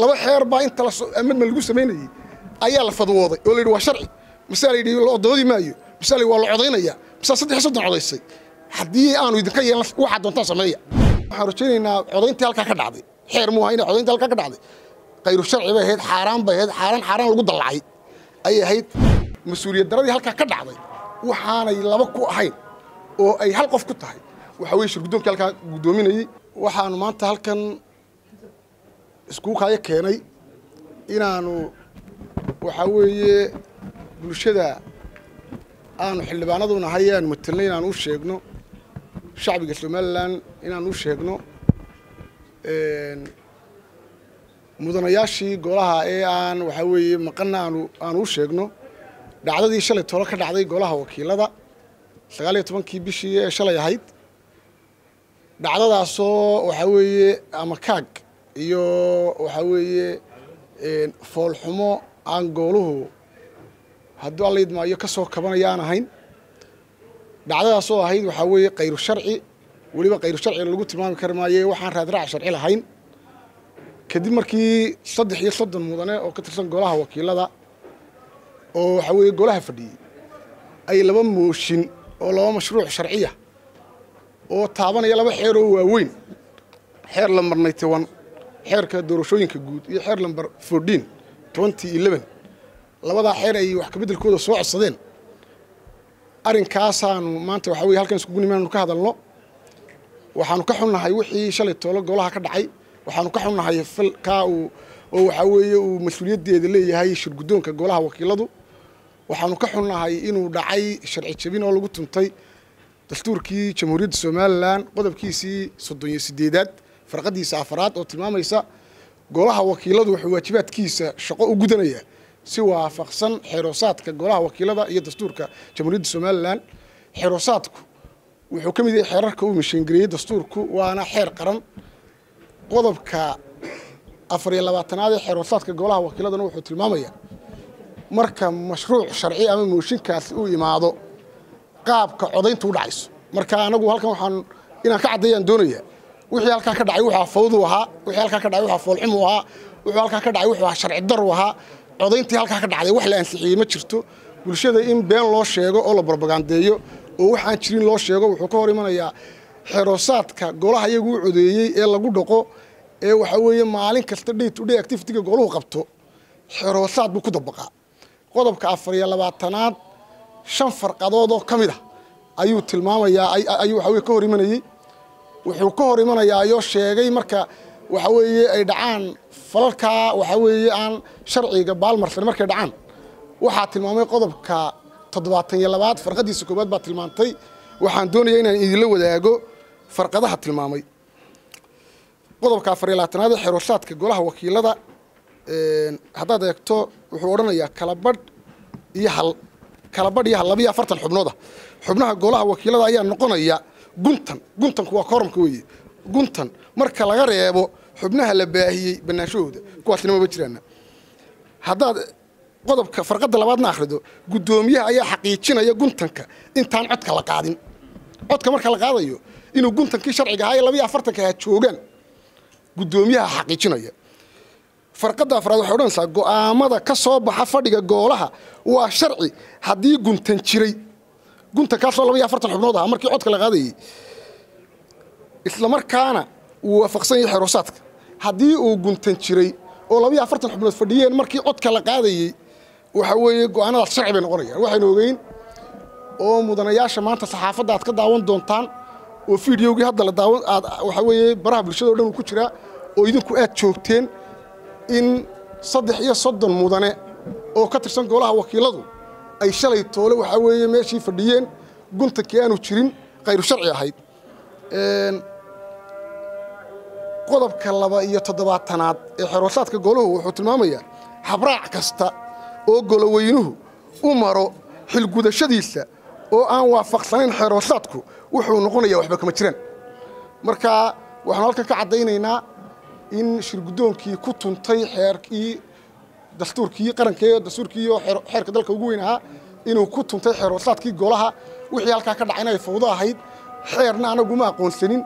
laba xeer baa inta amadma lagu samaynayey ayaa la fadwooday oo la yidhi waa sharci. Mase la yidhi la doodi maayo. Mase la waa la codaynaya. Mase saddex soddon codaysay haddii aanu idinka yeelan waxaa doontaan sameeya. Waxaan rajaynaynaa codayntii halkaa ka dhacday. Xeer muu ahaa inay codayntii halkaa ka dhacday. Khayru sharci bay ahayd xaaraan bay ahayd xaaraan xaaraan lagu dallacay. Ayay ahayd mas'uuliyad daradii halkaa ka dhacday. Waxaanay laba ku ahayn oo ay hal qof ku tahay. Waxa weye shirguddoonkii halkaa guddoominayey waxaanu maanta halkan iskuukaayo keenay inaanu waxaa weeye bulshada aanu xildhibaanadu nahay aanu matelnay inaanu u sheegno shacbiga somalilan inaanu u sheegno mudanayaashii golaha ee aan waxaa weeye maqanna aanu aanu u sheegno. Dhacdadii shalay tolo ka dhacday golaha wakiilada sagaal iyo tobankii bishii ee shalay ahayd. Dhacdadaasoo waxaa weeye ama kaag iyo waxaa weeye foolxumo aan gooluhu hadduu alla idmaayo ka soo kabanaya aan ahayn dhacdadaasoo ahayd waxaa weeye khayru sharci weliba khayru sharcina lagu tilmaami kari maaye waxaan raadraac sharci lahayn. Kadib markii saddex iyo soddon mudane oo ka tirsan golaha wakiilada oo waxaa weeye golaha fadhiyey ay laba mooshin oo laba mashruuc sharciya oo taabanaya laba xeer oo waaweyn. Xeer lambar ninety one xeerka doorashooyinka guud iyo xeer lambar fourteen twenty eleven. Labadaa xeer ay wax kabeddelkooda soo codsadeen. Arrinkaasaanu maanta waxaa weye halkan iskugu nimaanu ka hadalno. Waxaanu ka xunnahay wixii shalay toolo golaha ka dhacay. Waxaanu ka xunnahay filkaa uu oo waxaa weeye uu mas'uuliyaddeeda leeyahay shirguddoonka golaha wakiiladu. Waxaanu ka xunnahay inuu dhacay sharci jebin oo lagu tuntay dastuurkii jamhuuriyadda somalilan qodobkiisii soddon iyo sideedaad farqadiisa afaraad oo tilmaamaysa golaha wakiiladu wuxuu waajibaadkiisa shaqo u gudanaya. Si waafaqsan xeeroosaadka golaha wakiilada iyo dastuurka jamhuuriyadda somalilan xeeroosaadku wuxuu ka mid yahay xeerarka uu mishiingareeyey dastuurku waana xeer qaran. Qodobka afar iyo labaatanaad ee xeeroosaadka golaha wakiiladana wuxuu tilmaamaya marka mashruuc sharci ama mooshinkaasi uu imaado qaabka codayntu u dhacayso. Marka anagu halkan waxaan inaan ka caddeeyaan doonaya wixii halkaa ka dhacay wuxuu fawdu ahaa. Wixii halkaa ka dhacay wuxuu foolxumu ahaa. Wuxuu halkaa ka dhacay wuxuu sharci daru ahaa. Codayntii halkaa ka dhacday wax la ansixiyey ma jirto. Bulshada in been loo sheego oo la barbagandeeyo oo waxaan jirin loo sheego wuxuu ka hor imanayaa xeroosaadka golaha iyagu u codeeyey ee lagu dhaqo ee waxaa weeye maalin kasta day to day activity-ga goluhu qabto. Xeroosaad buu ku dabaqaa. Qodobka afar iyo labaatanaad shan farqadood oo ka mid ah ayuu tilmaamayaa ayuu waxa weye ka hor imanayey wuxuu ka hor imanayaa sheegay marka waxa weeye ay dhacaan falalkaa waxaa weeye aan sharciga baalmarsan markay dhacaan. Waxaa tilmaamay qodobka toddobaatan iyo labaad farqadiisa koowaad baa tilmaantay. Waxaan doonaya inaan idinla wadaago farqadaha tilmaamay. Qodobka afar iyo labaatanaad ee golaha wakiilada haddaad eegto wuxuu odhanayaa kalabadh iyo hal kalabadh iyo hal labiyo afartan xubnooda xubnaha golaha wakiilada ayaa noqonaya guntan guntanku waa koramka weeye guntan marka laga reebo xubnaha la baahiyey banaanshahooda kuwaasna maba jiraana haddaad qodobka farqadda labaadna akhrido guddoomiyaha ayaa xaqiijinaya guntanka intaan codka la qaadin. Codka marka la qaadayo inuu guntankii sharciga ahaa ee labiyo afartanka ha joogaan guddoomiyaha xaqiijinaya. Farqadda afraad waxay odhanaysaa go'aamada ka soo baxa fadhiga goolaha waa sharci haddii guntan jiray guntankaasoo laba iyo afartan xubnood ahaa markii codka la qaadayey islamarkaana wuu waafaqsan yahay xeroosaadka haddii uu guntan jiray oo laba iyo afartan xubnood fadhiyeen markii codka la qaadayey waxa weeye go'aanadaas sharci bay noqonayaan. Waxaynu ogeyn oo mudanayaasha maanta saxaafadda aad ka daawan doontaan oo fideogii hadda la daawan aad waxaa weeye baraha bulshada o dhan uu ku jiraa oo idinku aad joogteen in saddex iyo soddon mudane oo ka tirsan golaha wakiiladu ay shalay toole waxaa weeye meeshii fadhiyeen guntankii aanu jirin khayru sharci ahayd. Qodobka laba iyo toddobaatanaad ee xeroosaadka goluhu wuxuu tilmaamayaa habraac kasta oo goloweynuhu u maro xilgudashadiisa oo aan waafaqsanayn xeroosaadku wuxuu noqonayaa waxba kama jiraan marka waxaanu halkan ka caddaynaynaa in shirguddoonkii ku tuntay xeerkii dastuurkii qarankee dastuurkii oo xeerka dalka ugu weyn ahaa inuu ku tuntay xeroosaadkii golaha wixii halkaa ka dhacayna ay fawdo ahayd xeerna anagu ma aqoonsanin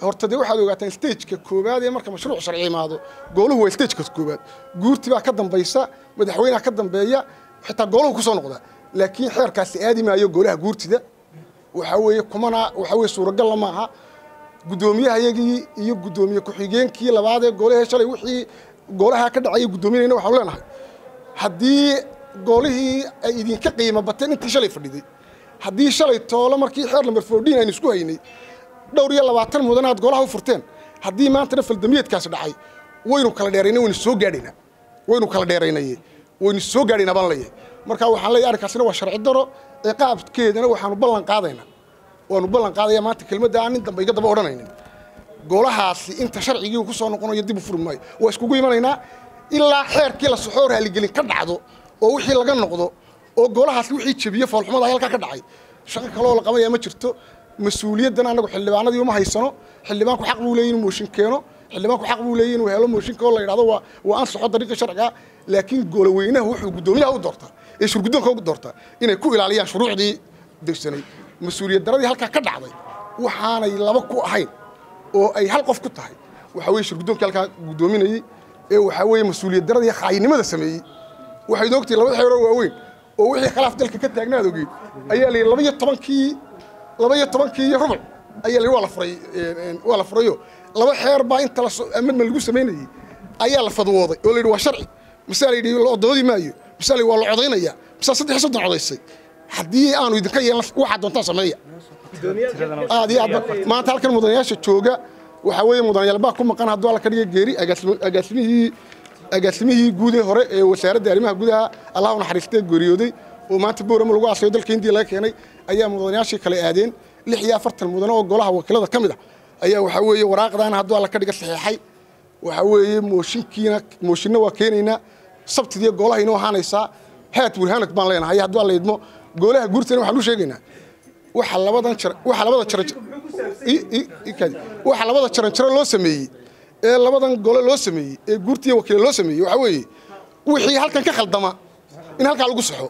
horta dee waxaad ogaataan stageka koowaad ee marka mashruuc sharci imaado gooluhu waa stageka koowaad. Guurti baa ka dambaysa madaxweynaha ka dambeeya xitaa gooluhu ku soo noqda. Laakiin xeerkaasi aadi maayo goolaha guurtida. Waxaa weeye kumana waxaa weeye suuragalla maaha guddoomiyahayagii iyo guddoomiye ku-xigeenkii labaad ee goolahee wixii goolaha ka dhacay guddoominayna waxaanu leenahay haddii goolihii ay idinka qiimo bateen intii shalay fadhiday haddii shalay toolo markii xeer lamber fourdiin aynu isku haynay dhowr iyo labaatan mudan aad golaha u furteen haddii maantana faldamiyeedkaasi dhacay waynu kala dheeraynay waynu soo gaadhaynaa waynu kala dheeraynaye waynu soo gaadhaynaa baan leeyahay. Marka waxaan leeyahay arrinkaasina waa sharci daro ciqaabkeedana waxaanu ballan qaadaynaa waanu ballan qaadaya maanta kelmadda aan nin dambe iga daba odhanaynin golahaasi inta sharcigii uu ku soo noqonayo dib u furi maayo waa iskugu imanaynaa ilaa xeerkii la soxoo raaligelin ka dhacdo oo wixii laga noqdo oo golahaasi wixii jebiye foolxumada halkaa ka dhacay. Shaqo kaloo la qabanaya ma jirto. Mas'uuliyaddan annagu xildhibaanadii uma haysano. Xildhibaanku xaq buu leeyahy inuu mooshin keeno. Xildhibaanku xaq buu leeyahy inuu helo mooshinka oo la yidhahdo waa waa ansaxo dariiqa sharciga. Laakiin goloweynaha wuxuu guddoomiyaha u doortaa ee shurguddoonka u doortaa inay ku ilaaliyaan shuruucdii degsanay mas'uuliyad daradii halkaa ka dhacday waxaanay laba ku ahayn oo ay hal qof ku tahay. Waxaa weeye shurguddoonkii halkaa guddoominayey ee waxaa weeye mas'uuliyad daradii khaayinimada sameeyey waxayd ogtihi laba xeeroo waaweyn oo wixii khilaaf dalka ka taagnaad ogeyd ayaa la yidhi laba iyo tobankii laba iyo tobankii iyo rubuc ayaa la yidhi waa la furay waa la furayo. Laba xeer baa inta la amadma lagu samaynayey ayaa la fadwooday oo la yidhi waa sharci. Mise la yidhi la doodi maayo. Mise la yidhi waa la codaynaya. Mise saddex soddon codaysay haddii aanu idinka yeelan waxaad doontaan sameeya. Aad iyo aad maanta halkan mudanayaasha jooga waxaa weeye mudanayaal baa ku maqan hadduu alla ka dhiga geeri agaasimihii agaasimihii guud ee hore ee wasaaradda arrimaha gudaha allahu naxariistee geeriyooday oo maanta boorama lagu aasayo dalka hindiya laga keenay ayaa mudanayaashii kale aadeen. Lix iyo afartan mudane oo golaha wakiilada ka mid a ayaa waxaa weeye waraaqdaana hadduu alla ka dhiga saxeexay waxaa weeye mooshinkiina mooshinna waa keenaynaa sabtidii golaha inoo ahaanaysaa haat burhaanag baan leenahay. Hadduu alla idmo goolaha guurtana waxaan u sheegaynaa. Waxa labadan jar waxa labada jar waxa labada jaran jaro loo sameeyey ee labadan gole loo sameeyey ee guurtiya wakiila loo sameeyey waxaa weeye wixii halkan ka khaldama in halkaa lagu saxo.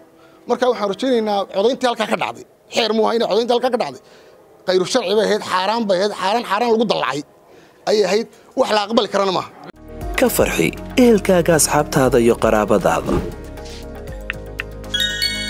Marka waxaan rajaynaynaa codayntii halkaa ka dhacday. Xeer muu ahaa inay codayntii halkaa ka dhacday. Khayru sharci bay ahayd xaaraan bay ahayd xaaraan xaaraan lagu dallacay. Ayay ahayd wax la aqbali karana maaha. Ka farxi ehelkaaga asxaabtaada iyo qaraabadaada